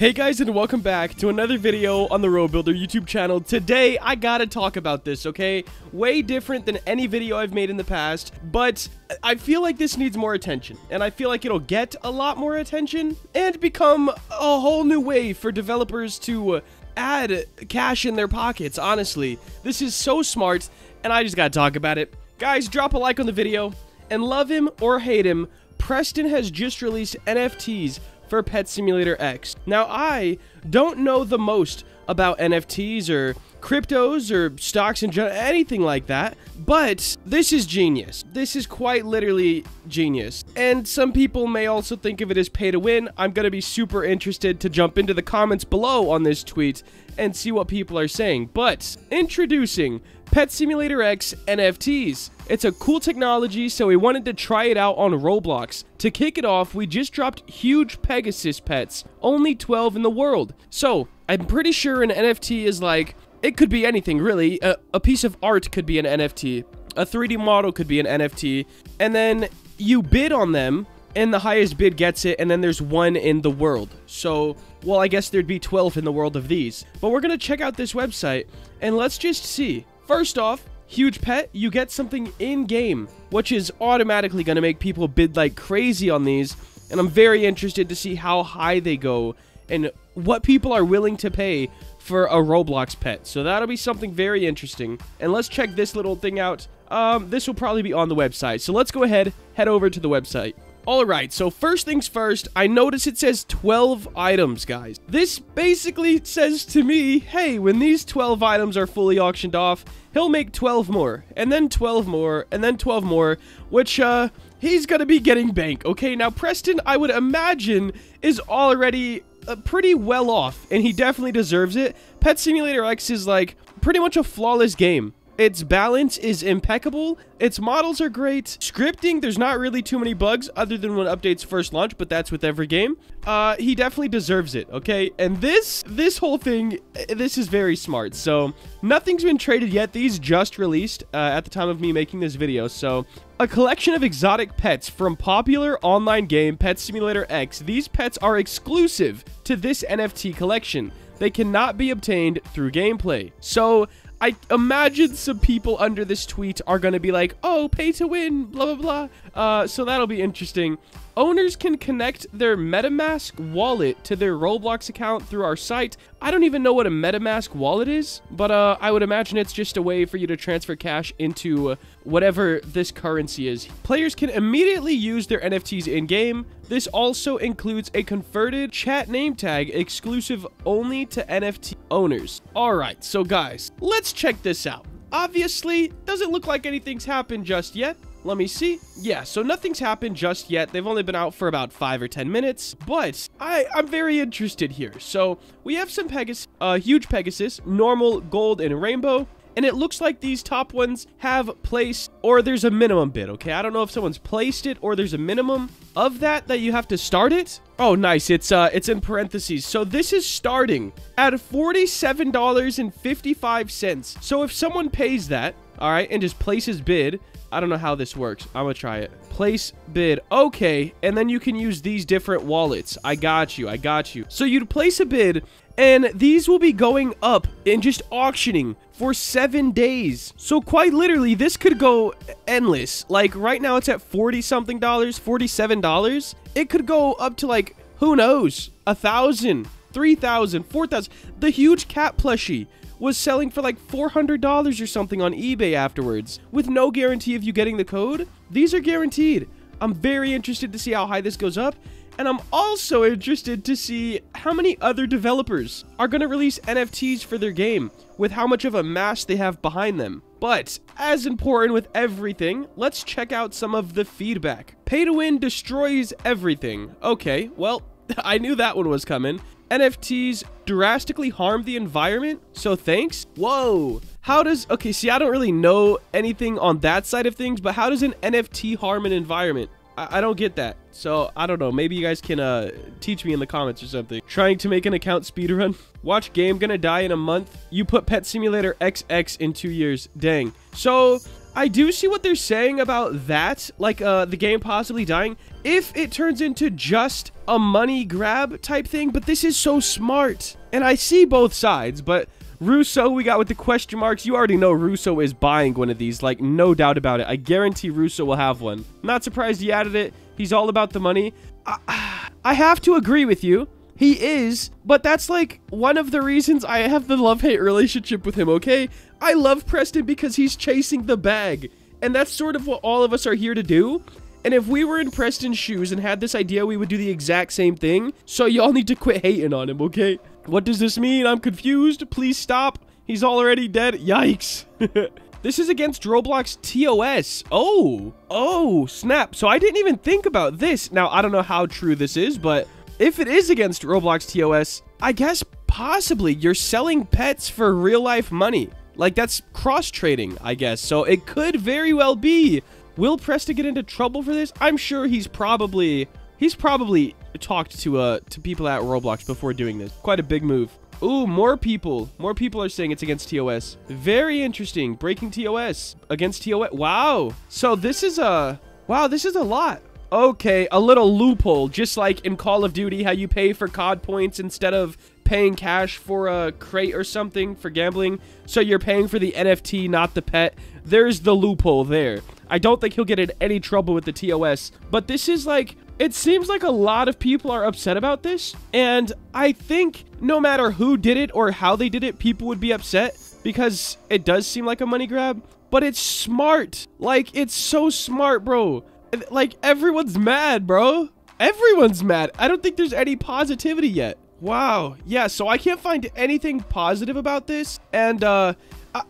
Hey guys and welcome back to another video on the RoBuilder YouTube channel. Today I gotta talk about this, okay? Way different than any video I've made in the past, but I feel like this needs more attention. And I feel like it'll get a lot more attention and become a whole new way for developers to add cash in their pockets, honestly. This is so smart and I just gotta talk about it. Guys, drop a like on the video and love him or hate him, Preston has just released NFTs for Pet Simulator X. Now, I don't know the most about NFTs or cryptos or stocks and anything like that, but this is genius. This is quite literally genius. And some people may also think of it as pay to win. I'm going to be super interested to jump into the comments below on this tweet and see what people are saying. But introducing Pet Simulator X NFTs. It's a cool technology, so we wanted to try it out on Roblox. To kick it off, we just dropped huge Pegasus pets, only 12 in the world. So, I'm pretty sure an NFT is like, it could be anything really. A, a piece of art could be an NFT. A 3D model could be an NFT. And then you bid on them, and the highest bid gets it, and then there's one in the world. So, well, I guess there'd be 12 in the world of these. But we're to check out this website, and let's just see. First off, huge pet, you get something in-game, which is automatically going to make people bid like crazy on these, and I'm very interested to see how high they go and what people are willing to pay for a Roblox pet. So that'll be something very interesting. And let's check this little thing out. Um, this will probably be on the website. So let's go ahead, head over to the website. Alright, so first things first, I notice it says 12 items, guys. This basically says to me, hey, when these 12 items are fully auctioned off, he'll make 12 more, and then 12 more, and then 12 more, which, uh, he's gonna be getting bank. Okay, now Preston, I would imagine, is already uh, pretty well off, and he definitely deserves it. Pet Simulator X is, like, pretty much a flawless game. Its balance is impeccable. Its models are great. Scripting, there's not really too many bugs other than when updates first launch, but that's with every game. Uh, he definitely deserves it, okay? And this, this whole thing, eh, this is very smart. So, nothing's been traded yet. These just released uh, at the time of me making this video. So, a collection of exotic pets from popular online game Pet Simulator X. These pets are exclusive to this NFT collection. They cannot be obtained through gameplay. So, I imagine some people under this tweet are going to be like, oh, pay to win, blah, blah, blah. Uh, so that'll be interesting. Owners can connect their MetaMask wallet to their Roblox account through our site. I don't even know what a MetaMask wallet is, but uh, I would imagine it's just a way for you to transfer cash into whatever this currency is. Players can immediately use their NFTs in-game. This also includes a converted chat name tag exclusive only to NFT owners. Alright, so guys, let's check this out. Obviously, doesn't look like anything's happened just yet. Let me see. Yeah, so nothing's happened just yet. They've only been out for about 5 or 10 minutes, but I, I'm very interested here. So we have some Pegasus, uh, huge Pegasus, normal, gold, and rainbow. And it looks like these top ones have placed, or there's a minimum bid, okay? I don't know if someone's placed it or there's a minimum of that that you have to start it. Oh, nice. It's uh, it's in parentheses. So this is starting at $47.55. So if someone pays that, all right, and just places bid, I don't know how this works. I'm gonna try it. Place bid. Okay, and then you can use these different wallets. I got you. I got you. So you'd place a bid, and these will be going up and just auctioning for seven days. So quite literally, this could go endless. Like right now, it's at 40 something dollars, 47 dollars. It could go up to like who knows, a thousand, three thousand, four thousand. The huge cat plushie was selling for like $400 or something on eBay afterwards, with no guarantee of you getting the code. These are guaranteed. I'm very interested to see how high this goes up, and I'm also interested to see how many other developers are going to release NFTs for their game, with how much of a mass they have behind them. But, as important with everything, let's check out some of the feedback. Pay to win destroys everything. Okay, well, I knew that one was coming. NFTs drastically harm the environment, so thanks. Whoa. How does... Okay, see, I don't really know anything on that side of things, but how does an NFT harm an environment? I, I don't get that. So, I don't know. Maybe you guys can uh, teach me in the comments or something. Trying to make an account speedrun. Watch game gonna die in a month. You put Pet Simulator XX in two years. Dang. So, I do see what they're saying about that, like uh, the game possibly dying, if it turns into just a money grab type thing, but this is so smart. And I see both sides, but Russo, we got with the question marks. You already know Russo is buying one of these, like, no doubt about it. I guarantee Russo will have one. Not surprised he added it. He's all about the money. I, I have to agree with you. He is, but that's like one of the reasons I have the love-hate relationship with him, okay? I love Preston because he's chasing the bag, and that's sort of what all of us are here to do. And if we were in Preston's shoes and had this idea, we would do the exact same thing. So y'all need to quit hating on him, okay? What does this mean? I'm confused. Please stop. He's already dead. Yikes. this is against Roblox TOS. Oh. Oh, snap. So I didn't even think about this. Now, I don't know how true this is, but if it is against Roblox TOS, I guess possibly you're selling pets for real life money. Like that's cross trading, I guess. So it could very well be. Will Preston get into trouble for this? I'm sure he's probably he's probably talked to uh to people at Roblox before doing this. Quite a big move. Ooh, more people. More people are saying it's against TOS. Very interesting. Breaking TOS against TOS. Wow. So this is a wow, this is a lot. Okay, a little loophole, just like in Call of Duty, how you pay for COD points instead of paying cash for a crate or something for gambling. So you're paying for the NFT, not the pet. There's the loophole there. I don't think he'll get in any trouble with the TOS, but this is like, it seems like a lot of people are upset about this, and I think no matter who did it or how they did it, people would be upset because it does seem like a money grab, but it's smart. Like, it's so smart, bro. Like, everyone's mad, bro. Everyone's mad. I don't think there's any positivity yet. Wow. Yeah, so I can't find anything positive about this. And, uh,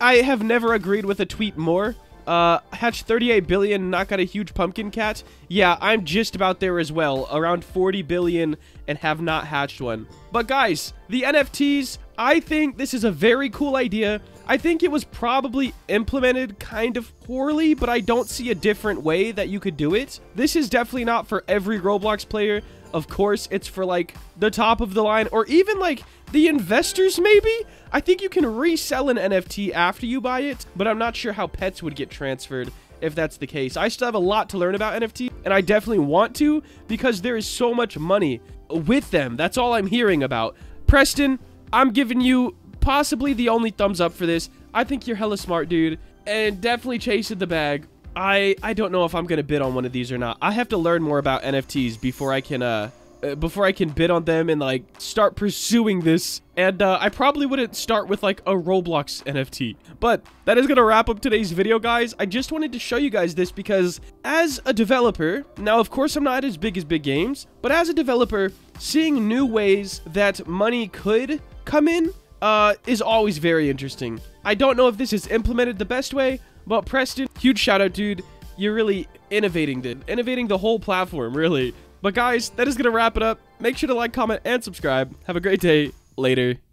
I have never agreed with a tweet more. Uh, hatched 38 billion, not got a huge pumpkin cat. Yeah, I'm just about there as well. Around 40 billion and have not hatched one. But guys, the NFTs, I think this is a very cool idea. I think it was probably implemented kind of poorly, but I don't see a different way that you could do it. This is definitely not for every Roblox player. Of course, it's for like the top of the line or even like the investors maybe? I think you can resell an NFT after you buy it, but I'm not sure how pets would get transferred if that's the case. I still have a lot to learn about NFT, and I definitely want to because there is so much money with them. That's all I'm hearing about. Preston, I'm giving you possibly the only thumbs up for this. I think you're hella smart, dude, and definitely chasing the bag. I I don't know if I'm gonna bid on one of these or not. I have to learn more about NFTs before I can uh, uh before I can bid on them and like start pursuing this. And uh, I probably wouldn't start with like a Roblox NFT. But that is gonna wrap up today's video, guys. I just wanted to show you guys this because as a developer, now of course I'm not as big as big games, but as a developer, seeing new ways that money could come in uh, is always very interesting. I don't know if this is implemented the best way, but Preston, huge shout out, dude. You're really innovating, dude. Innovating the whole platform, really. But guys, that is going to wrap it up. Make sure to like, comment, and subscribe. Have a great day. Later.